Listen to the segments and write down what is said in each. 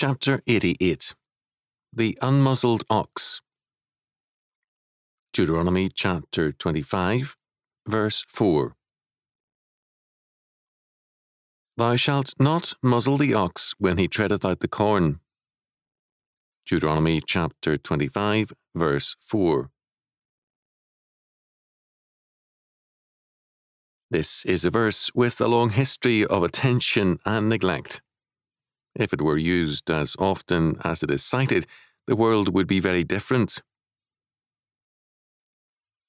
Chapter 88 The Unmuzzled Ox. Deuteronomy chapter 25, verse 4. Thou shalt not muzzle the ox when he treadeth out the corn. Deuteronomy chapter 25, verse 4. This is a verse with a long history of attention and neglect. If it were used as often as it is cited, the world would be very different.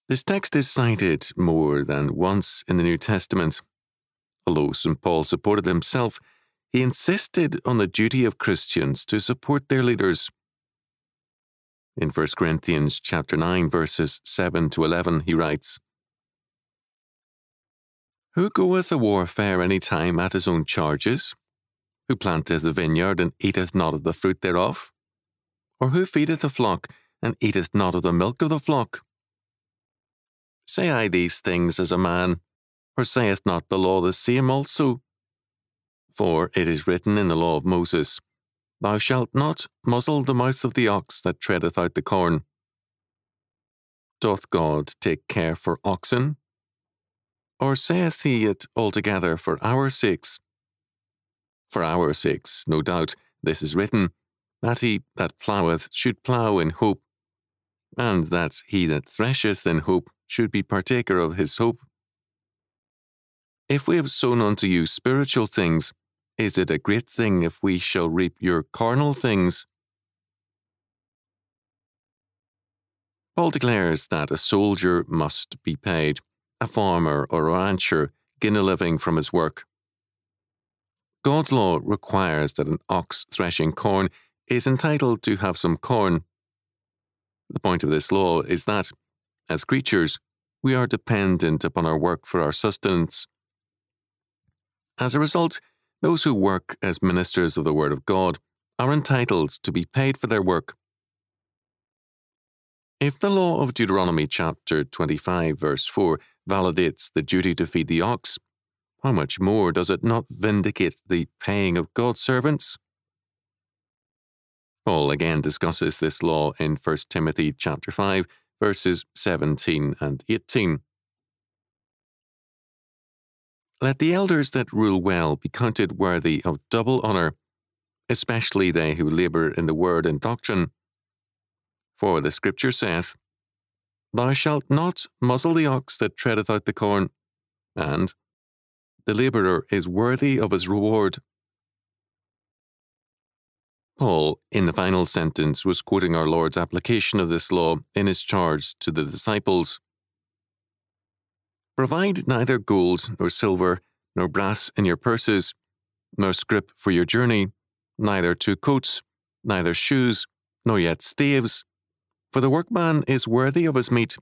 This text is cited more than once in the New Testament. Although St. Paul supported himself, he insisted on the duty of Christians to support their leaders. In 1 Corinthians chapter 9 verses 7 to 11 he writes, Who goeth a warfare any time at his own charges? Who planteth the vineyard and eateth not of the fruit thereof? Or who feedeth the flock and eateth not of the milk of the flock? Say I these things as a man, or saith not the law the same also? For it is written in the law of Moses, Thou shalt not muzzle the mouth of the ox that treadeth out the corn. Doth God take care for oxen? Or saith he it altogether for our sakes? For our sakes, no doubt, this is written, that he that plougheth should plough in hope, and that he that thresheth in hope should be partaker of his hope. If we have sown unto you spiritual things, is it a great thing if we shall reap your carnal things? Paul declares that a soldier must be paid, a farmer or a rancher gain a living from his work. God's law requires that an ox threshing corn is entitled to have some corn. The point of this law is that, as creatures, we are dependent upon our work for our sustenance. As a result, those who work as ministers of the Word of God are entitled to be paid for their work. If the law of Deuteronomy chapter 25, verse 4, validates the duty to feed the ox, how much more does it not vindicate the paying of God's servants? Paul again discusses this law in 1 Timothy chapter 5 verses 17 and 18. Let the elders that rule well be counted worthy of double honour, especially they who labour in the word and doctrine. For the Scripture saith, Thou shalt not muzzle the ox that treadeth out the corn, and the labourer is worthy of his reward. Paul, in the final sentence, was quoting our Lord's application of this law in his charge to the disciples. Provide neither gold nor silver nor brass in your purses, nor scrip for your journey, neither two coats, neither shoes, nor yet staves, for the workman is worthy of his meat.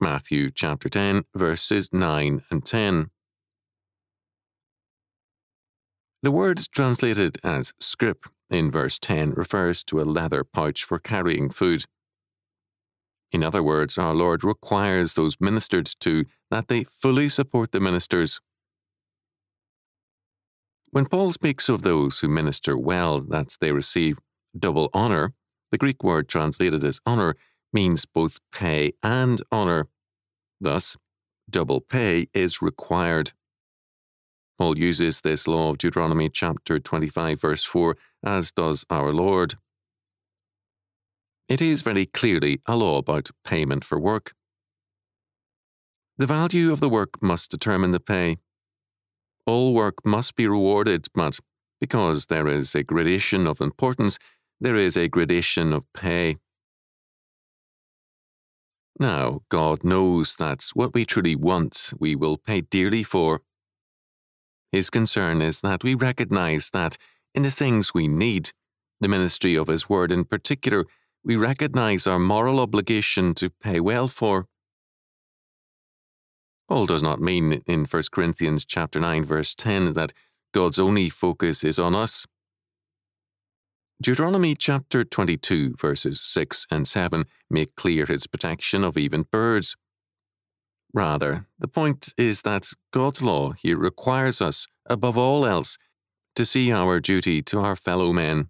Matthew chapter 10, verses 9 and 10. The word translated as scrip in verse 10 refers to a leather pouch for carrying food. In other words, our Lord requires those ministered to that they fully support the ministers. When Paul speaks of those who minister well, that they receive double honour, the Greek word translated as honour means both pay and honour. Thus, double pay is required. Paul uses this law of Deuteronomy chapter 25, verse 4, as does our Lord. It is very clearly a law about payment for work. The value of the work must determine the pay. All work must be rewarded, but because there is a gradation of importance, there is a gradation of pay. Now, God knows that what we truly want, we will pay dearly for. His concern is that we recognize that in the things we need, the ministry of His Word in particular, we recognize our moral obligation to pay well for. Paul does not mean in 1 Corinthians chapter 9 verse 10 that God's only focus is on us. Deuteronomy chapter 22 verses 6 and 7 make clear his protection of even birds. Rather, the point is that God's law here requires us, above all else, to see our duty to our fellow men.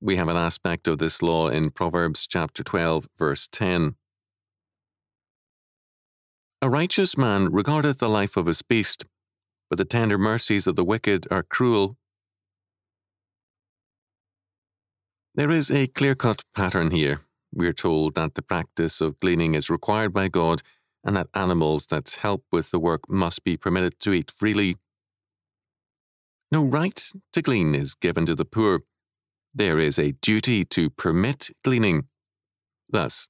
We have an aspect of this law in Proverbs chapter 12, verse 10. A righteous man regardeth the life of his beast, but the tender mercies of the wicked are cruel. There is a clear cut pattern here. We are told that the practice of gleaning is required by God and that animals that help with the work must be permitted to eat freely. No right to glean is given to the poor. There is a duty to permit gleaning. Thus,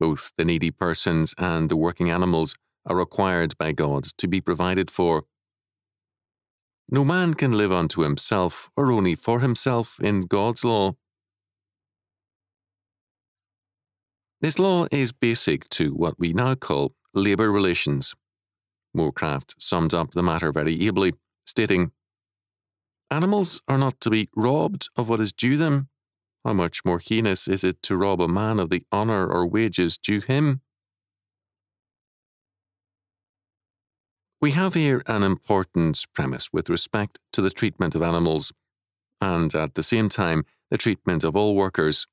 both the needy persons and the working animals are required by God to be provided for. No man can live unto himself or only for himself in God's law. This law is basic to what we now call labour relations. Moorcraft summed up the matter very ably, stating, Animals are not to be robbed of what is due them. How much more heinous is it to rob a man of the honour or wages due him? We have here an important premise with respect to the treatment of animals, and at the same time, the treatment of all workers.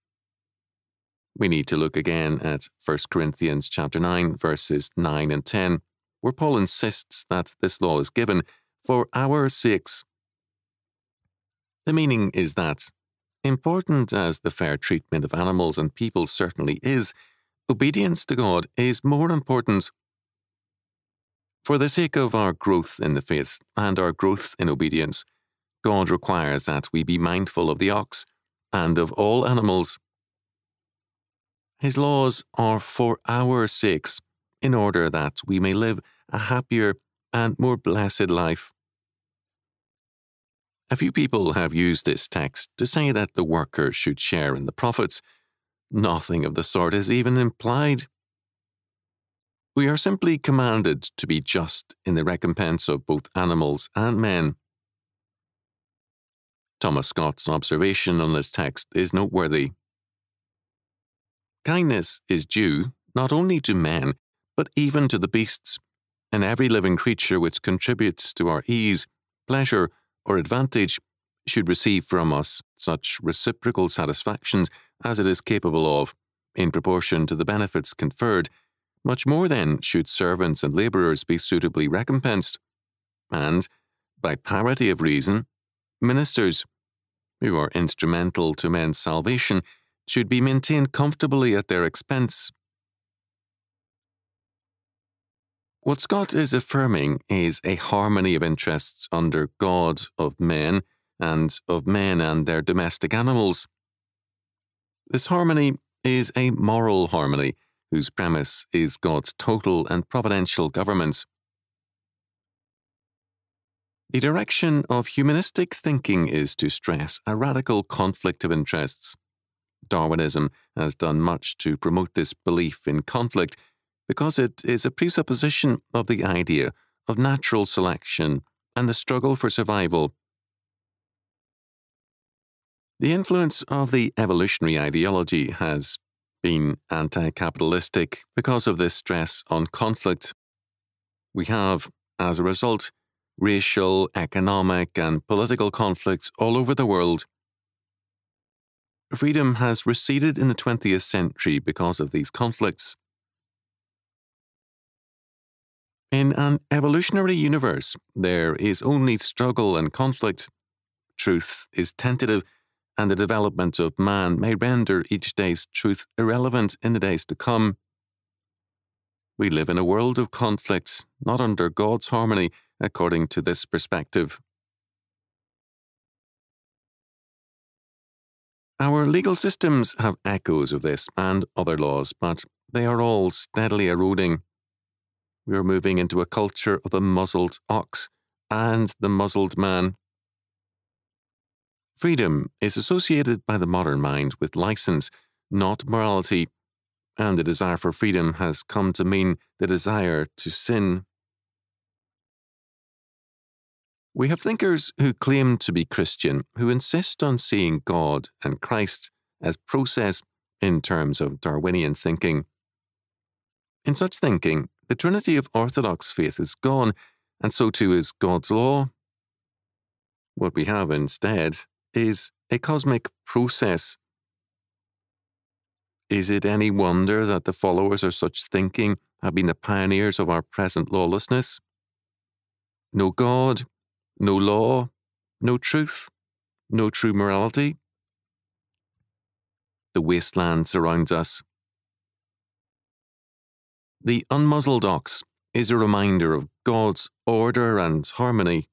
We need to look again at 1 Corinthians chapter 9 verses 9 and 10, where Paul insists that this law is given for our sakes. The meaning is that, important as the fair treatment of animals and people certainly is, obedience to God is more important for the sake of our growth in the faith and our growth in obedience, God requires that we be mindful of the ox and of all animals. His laws are for our sakes, in order that we may live a happier and more blessed life. A few people have used this text to say that the worker should share in the profits. Nothing of the sort is even implied. We are simply commanded to be just in the recompense of both animals and men. Thomas Scott's observation on this text is noteworthy. Kindness is due not only to men, but even to the beasts, and every living creature which contributes to our ease, pleasure, or advantage should receive from us such reciprocal satisfactions as it is capable of, in proportion to the benefits conferred much more then should servants and labourers be suitably recompensed, and, by parity of reason, ministers, who are instrumental to men's salvation, should be maintained comfortably at their expense. What Scott is affirming is a harmony of interests under God of men and of men and their domestic animals. This harmony is a moral harmony whose premise is God's total and providential government. The direction of humanistic thinking is to stress a radical conflict of interests. Darwinism has done much to promote this belief in conflict because it is a presupposition of the idea of natural selection and the struggle for survival. The influence of the evolutionary ideology has been anti capitalistic because of this stress on conflict. We have, as a result, racial, economic, and political conflicts all over the world. Freedom has receded in the 20th century because of these conflicts. In an evolutionary universe, there is only struggle and conflict. Truth is tentative and the development of man may render each day's truth irrelevant in the days to come. We live in a world of conflicts, not under God's harmony, according to this perspective. Our legal systems have echoes of this and other laws, but they are all steadily eroding. We are moving into a culture of the muzzled ox and the muzzled man. Freedom is associated by the modern mind with license, not morality, and the desire for freedom has come to mean the desire to sin. We have thinkers who claim to be Christian who insist on seeing God and Christ as process in terms of Darwinian thinking. In such thinking, the trinity of orthodox faith is gone, and so too is God's law what we have instead is a cosmic process. Is it any wonder that the followers of such thinking have been the pioneers of our present lawlessness? No God, no law, no truth, no true morality. The wasteland surrounds us. The unmuzzled ox is a reminder of God's order and harmony